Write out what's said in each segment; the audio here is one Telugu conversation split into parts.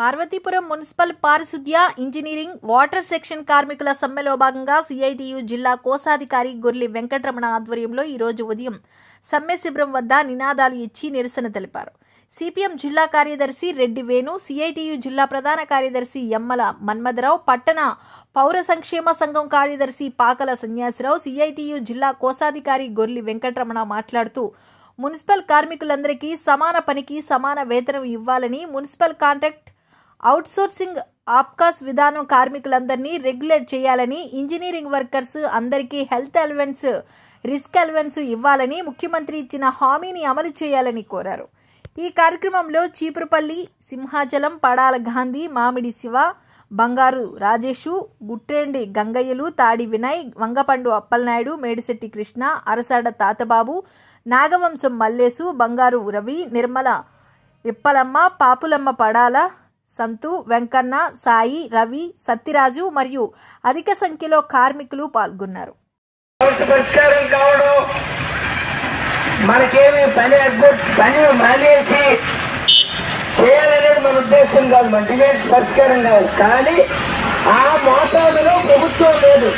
పార్వతీపురం మున్సిపల్ పారిశుద్ధ్య ఇంజనీరింగ్ వాటర్ సెక్షన్ కార్మికుల సమ్మెలో భాగంగా సిఐటియు జిల్లా కోశాధికారి గొర్లి వెంకటరమణ ఆధ్వర్యంలో ఈరోజు ఉదయం సమ్మె శిబిరం వద్ద నినాదాలు ఇచ్చి నిరసన తెలిపారు. సిపిఎం జిల్లా కార్యదర్శి రెడ్డి వేణు సిఐటియు జిల్లా ప్రధాన కార్యదర్శి యమ్మల మన్మథరావు పట్టణ పౌర సంక్షేమ సంఘం కార్యదర్శి పాకల సన్యాసిరావు సిఐటియు జిల్లా కోశాధికారి గొర్లి వెంకటరమణ మాట్లాడుతూ మున్సిపల్ కార్మికులందరికీ సమాన పనికి సమాన వేతనం ఇవ్వాలని మున్సిపల్ కాంట్రాక్ట్ అవుట్సోర్సింగ్ ఆప్కాస్ విధానం కార్మికులందరినీ రెగ్యులేట్ చేయాలని ఇంజనీరింగ్ వర్కర్స్ అందరికీ హెల్త్ అలవెన్స్ రిస్క్ అలవెన్స్ ఇవ్వాలని ముఖ్యమంత్రి ఇచ్చిన హామీని అమలు చేయాలని కోరారు. ఈ కార్యక్రమంలో చీపురుపల్లి సింహాచలం పడాల గాంధీ మామిడి శివ బంగారు రాజేషు గుట్టేండి గంగయ్యలు తాడి వినయ్ వంగపండు అప్పలనాయుడు మేడిశెట్టి కృష్ణ అరసాడ తాతబాబు నాగవంశం మల్లేసు బంగారు రవి నిర్మల ఇప్పలమ్మ పాపులమ్మ పడాల సంతు వెంకన్న సాయి రవి సత్యరాజు మరియు అధిక సంఖ్యలో కార్మికులు పాల్గొన్నారు. పరిష్కారం కావడం మనకేమి పని పని మానేసి చేయాలనేది మన ఉద్దేశం కాదు మన డిమాండ్స్ పరిష్కారం కాదు. కానీ ఆ మోతాదులో ప్రభుత్వం లేదు.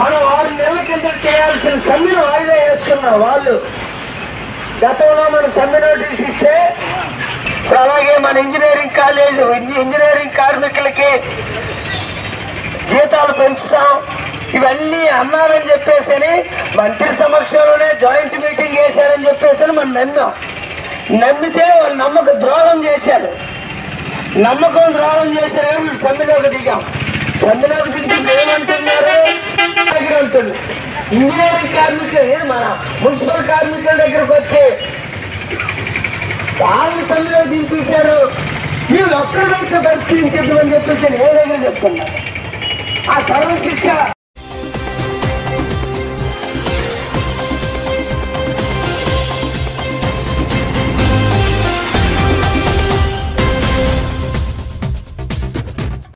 మనం ఆరు నెలల కింద చేయాల్సిన సమ్మెను వాయిదా వేసుకున్నాం వాళ్ళు గతంలో మనం సమ్మె నోటీస్ ఇస్తే అలాగే మన ఇంజనీరింగ్ కాలేజ్ ఇంజనీరింగ్ కార్మికులకి జీతాలు పెంచుతాం. ఇవన్నీ అన్నారని చెప్పేసి మంత్రి సమక్షంలోనే జాయింట్ మీటింగ్ వేశారని చెప్పేసి మనం నమ్మాం. నమ్మితే వాళ్ళు నమ్మక ద్రోహం చేశారు. నమ్మకం ద్రోహం చేశారు సమ్మెలోకి దిగాం. సమ్మెలోకి దిగితే ఏమంటున్నారు? అంటున్నారు ఇంజనీరింగ్ కార్మికులు మన మున్సిపల్ కార్మికుల దగ్గరకు వచ్చి వాళ్ళు సమ్మెలో దించేశారు వీళ్ళు ఒక్కరి దగ్గర పరిష్కరించేద్దామని చెప్పేసి నేను దగ్గర చెప్తున్నా. ఆ సర్వశిక్ష